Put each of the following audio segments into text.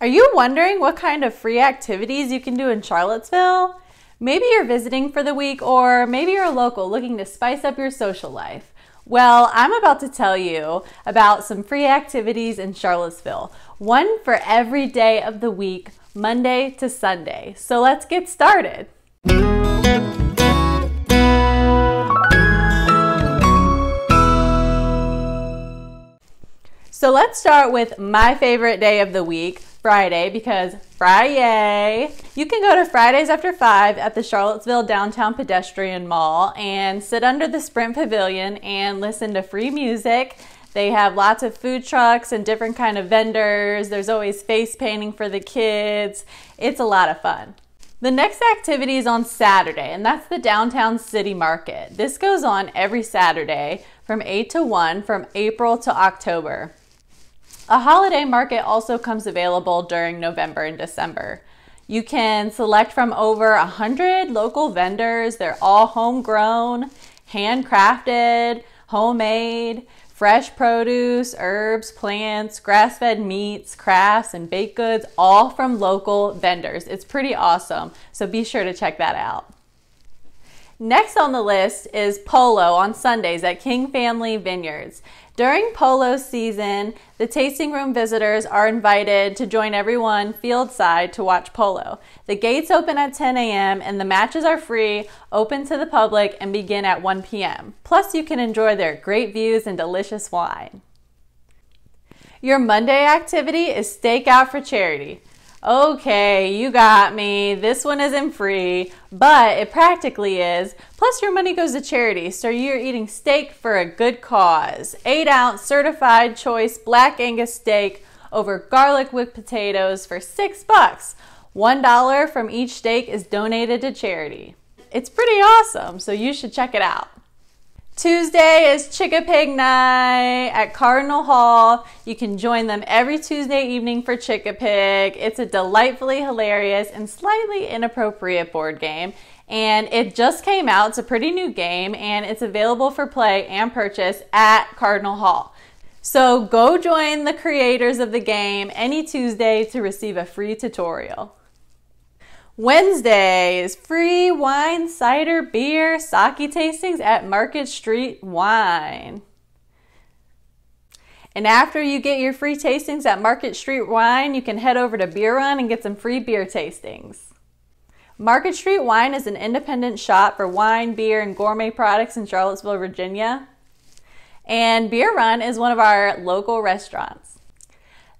Are you wondering what kind of free activities you can do in Charlottesville? Maybe you're visiting for the week, or maybe you're a local looking to spice up your social life. Well, I'm about to tell you about some free activities in Charlottesville, one for every day of the week, Monday to Sunday. So let's get started. So let's start with my favorite day of the week, Friday because Friday. You can go to Fridays after 5 at the Charlottesville Downtown Pedestrian Mall and sit under the Sprint Pavilion and listen to free music. They have lots of food trucks and different kind of vendors. There's always face painting for the kids. It's a lot of fun. The next activity is on Saturday, and that's the Downtown City Market. This goes on every Saturday from 8 to 1 from April to October. A holiday market also comes available during November and December. You can select from over 100 local vendors. They're all homegrown, handcrafted, homemade, fresh produce, herbs, plants, grass fed meats, crafts, and baked goods, all from local vendors. It's pretty awesome, so be sure to check that out. Next on the list is polo on Sundays at King Family Vineyards. During polo season, the tasting room visitors are invited to join everyone fieldside to watch polo. The gates open at 10 a.m. and the matches are free, open to the public, and begin at 1 p.m. Plus, you can enjoy their great views and delicious wine. Your Monday activity is Steak Out for Charity. Okay, you got me. This one isn't free, but it practically is. Plus, your money goes to charity, so you're eating steak for a good cause. 8 ounce certified choice black Angus steak over garlic with potatoes for 6 bucks. $1 from each steak is donated to charity. It's pretty awesome, so you should check it out. Tuesday is Chikapig night at Kardinal Hall. You can join them every Tuesday evening for Chikapig. It's a delightfully hilarious and slightly inappropriate board game. And it just came out. It's a pretty new game and it's available for play and purchase at Kardinal Hall. So go join the creators of the game any Tuesday to receive a free tutorial. Wednesday is free wine, cider, beer, sake tastings at Market Street Wine. And after you get your free tastings at Market Street Wine, you can head over to Beer Run and get some free beer tastings. Market Street Wine is an independent shop for wine, beer, and gourmet products in Charlottesville, Virginia. And Beer Run is one of our local restaurants.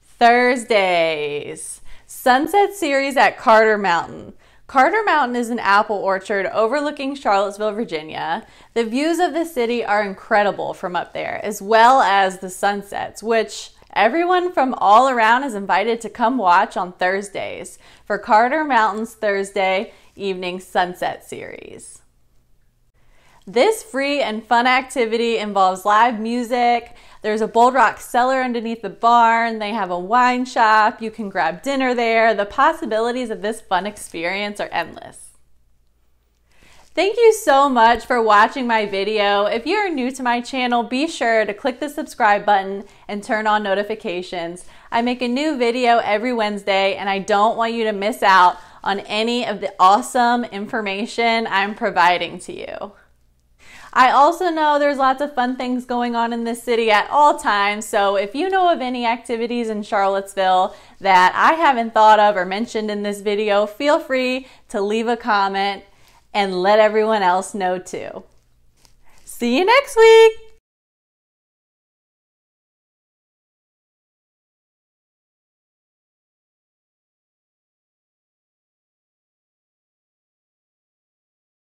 Thursdays. Sunset Series at Carter Mountain. Carter Mountain is an apple orchard overlooking Charlottesville, Virginia. The views of the city are incredible from up there, as well as the sunsets, which everyone from all around is invited to come watch on Thursdays for Carter Mountain's Thursday evening sunset series. This free and fun activity involves live music, there's a Bold Rock cellar underneath the barn. They have a wine shop. You can grab dinner there. The possibilities of this fun experience are endless. Thank you so much for watching my video. If you are new to my channel, be sure to click the subscribe button and turn on notifications. I make a new video every Wednesday and I don't want you to miss out on any of the awesome information I'm providing to you. I also know there's lots of fun things going on in this city at all times, so if you know of any activities in Charlottesville that I haven't thought of or mentioned in this video, feel free to leave a comment and let everyone else know too. See you next week!